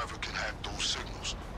driver can hack those signals.